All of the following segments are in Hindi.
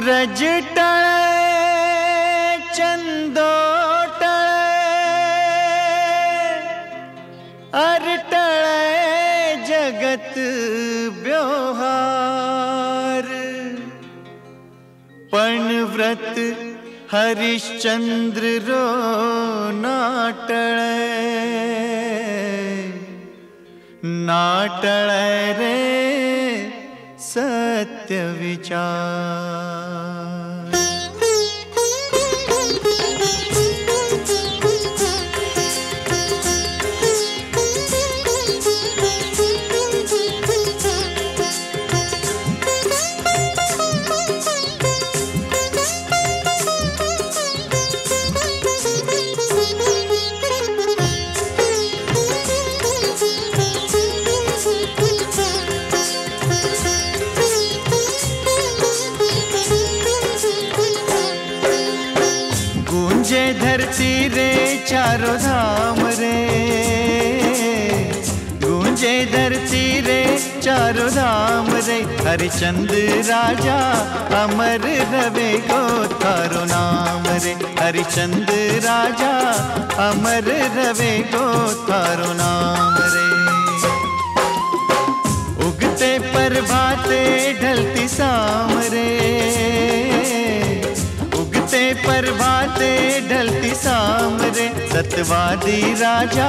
सूरज टळे, चंदो टळे। अर टळे जगत पण व्रत हरिश्चंद्र रो नाटळे नाटळे रे सत्य विचार। चारों धाम रे। गूंजे धरती रे चारों धाम रे। हरिचंद राजा अमर रवे गो थारो नाम रे। हरिचंद राजा अमर रवे गो थारो नाम रे। उगते प्रभाते ढलती शाम रे। उगते प्रभाते ढलती शाम रे सतवादी राजा,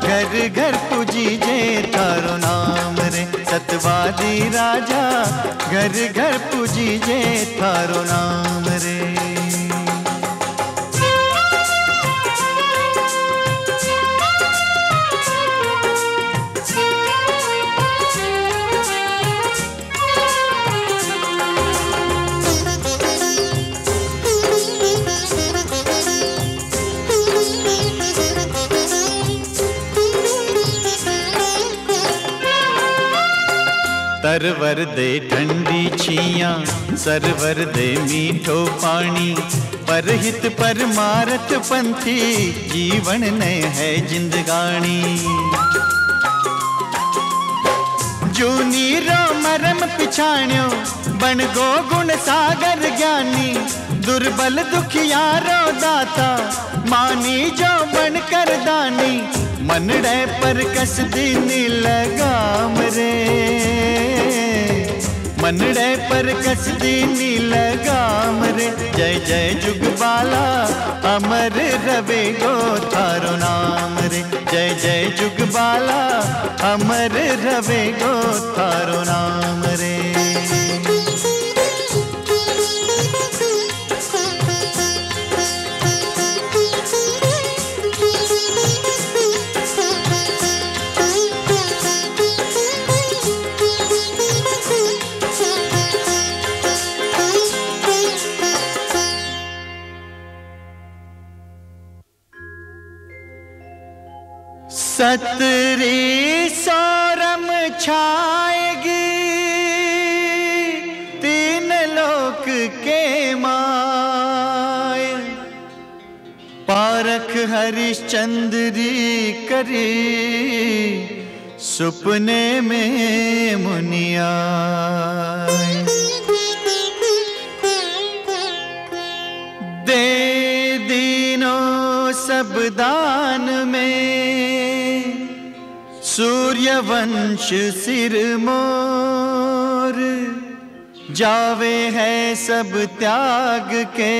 घर घर पूजी जे थारो नाम रे। सतवादी राजा, घर घर पूजी जे थारो नाम रे। तरवर दे ठंडी छिया, सरवर दे मीठो पानी। परहित परमारथ पंथी, जीवन ने है जिंदगानी। जूनी रो मरम पिछाण्यो, बन गो गुण सागर ज्ञानी। दुर्बल दुखियारो दाता, मानी जो बन कर दानी। मनड़े पर कस दीनी लगाम रे। मनड़े पर कस दीनी लगाम रे। जय जय जुगबाला अमर रवे गो थारो नाम रे। जय जय जुगबाला अमर रवे गो थारो नाम रे। सतरी सौरम छाएगी। तीन लोक के माय पारख हरिश्चंद्री करी, सुपने में मुनिया दे दीनों सब दान में सूर्य वंश सिर मोर जावे है सब त्याग के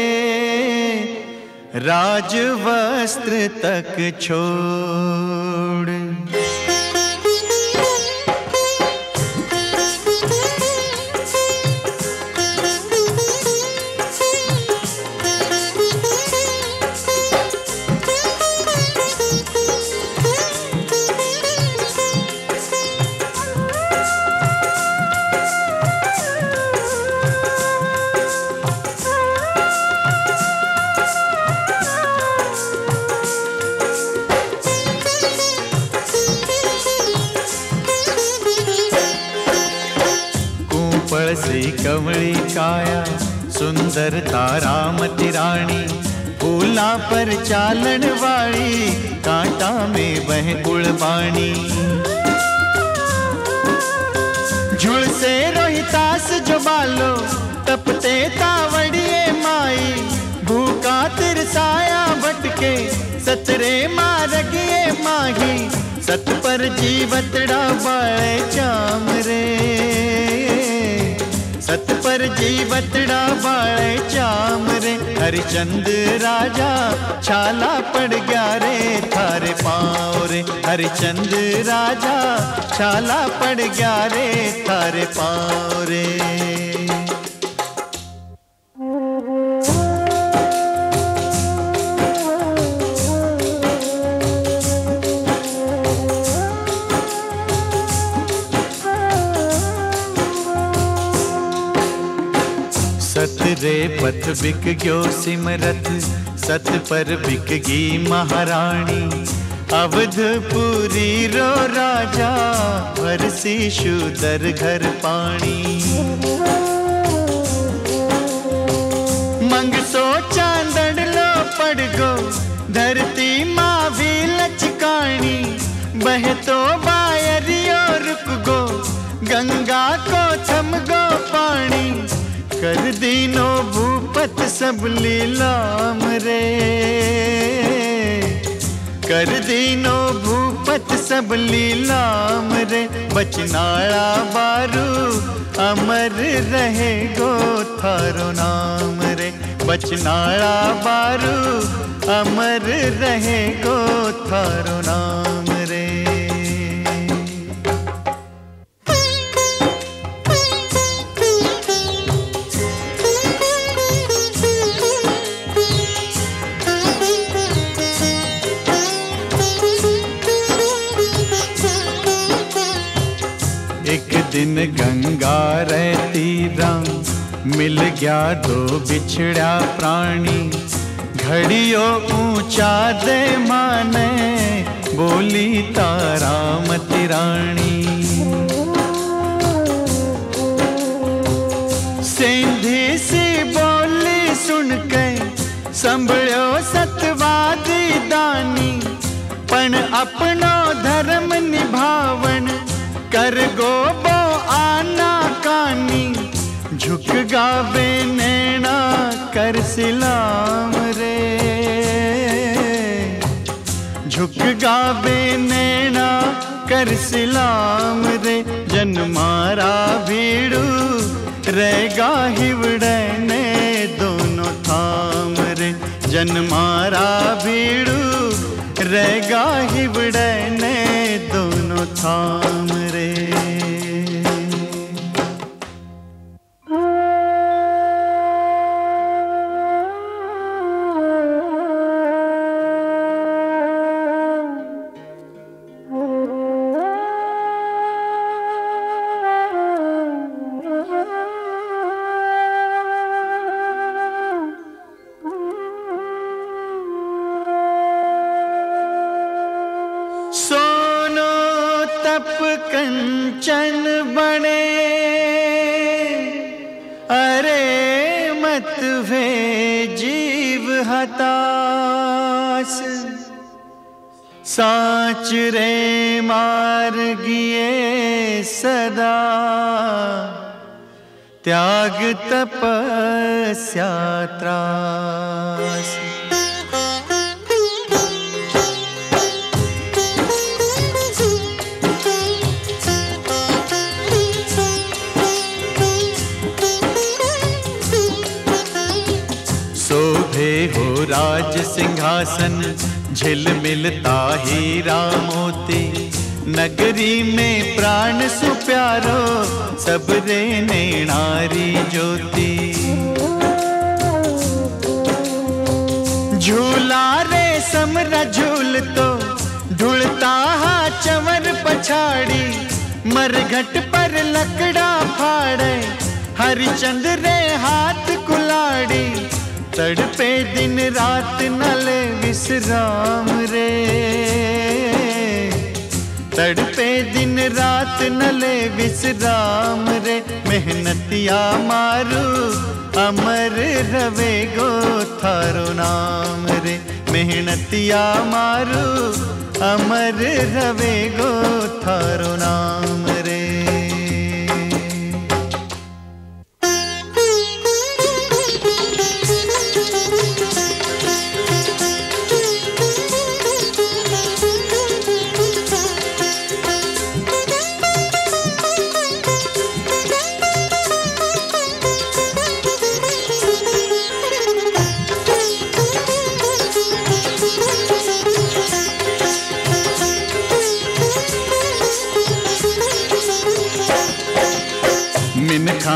राज वस्त्र तक छोड़। कमली काया सुंदर तारामती रानी फूला पर चालन वाली, कांटा में बह कुड़बाणी झुलसे रोहितास जो बालो तपते तावड़िए माई, भूखा तिरसाया भटके, सतरे मारगिए माही, सत पर जीवतड़ा बाळे चाम रे सत पर जीवतड़ा बाले चाम रे हरिचंद राजा, छाला पड़ गया रे थारे पाँव रे। हरिचंद राजा, छाला पड़ गया रे थारे पाँव रे। सत रे पथ बिक गयो सिमरत, सत पर बिक गी महारानी। अवधपुरी रो राजा भरसी शुदर घर पानी। मंग सो चांदड़ लो पड़ गो, धरती माँ भी लचकानी, बह तो कर दीनो भूपत सब लीलाम रे। कर दीनो भूपत सब लीलाम रे। बचनाड़ा बारू अमर रहे गो थारो नाम रे। बचनाड़ा बारू अमर रहे गो थारो नाम दिन गंगा रहती रंग, मिल गया दो बिछड़ा प्राणी। घड़ियो ऊँचा दे माने, बोली तारा मती रानी। सिंधी सी बोली सुन के संभळ्यो सतवादी दानी। पण अपनो धर्म निभावन, कर गो झुक गावे नैना कर सिलाम रे। झुक गावे नैना कर सिलाम रे। जन मारा भीड़ू रहेगा हिवड़ने दोनों थाम रे। जन मारा भीड़ू रहेगा हिवड़ने दोनों थाम रे। बने अरे मत वे जीव हताश। साच रे मार गिए सदा। त्याग तपस्या त्रास। सिंहासन झिल मिलता हीरा मोती नगरी में प्राण सुप्यारो सबरे नेणारी ज्योति। झूला रे समरा झूल तो ढुलता हा चवर पछाड़ी। मरघट पर लकड़ा फाड़े, हरिचंद रे हाथ कुलाड़ी। तड़पे दिन रात नले विश्राम रे। तड़पे दिन रात नले विश्राम रे। मेहनतिया मारू अमर रवे गो थारो नाम रे। मेहनतिया मारू अमर रवे गो थारो नाम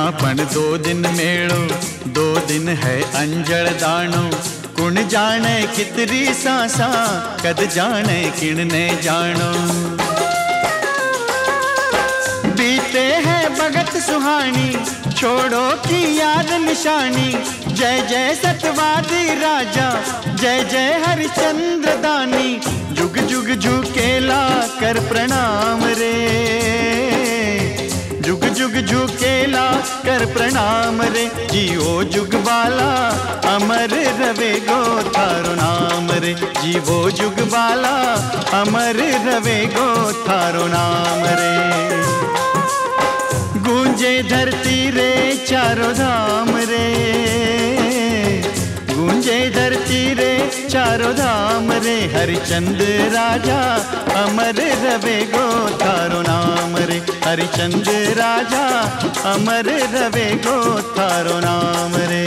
खापण दो दिन मेड़ो दो दिन है अंजड़ दानो कुण जाने कितरी सांसा, कद जाने किणने जानो बीते हैं भगत सुहानी, छोड़ो की याद निशानी. जय जय सतवादी राजा, जय जय हरिचंद्र दानी. जुग जुग झुकेला कर प्रणाम रे. जुग झुकेला, कर प्रणाम रे जियो जुग बाला। अमर रवे गो थारो नाम रे जीवो जुग बाला। अमर रवे गो थारो नाम रे। गूंजे धरती रे चारों धाम रे। गूंजे धरती रे चारों धाम रे हरिचंद राजा। अमर रवे गो, थारो नाम रे हरिचंद राजा। अमर रवे गो, थारो नाम रे।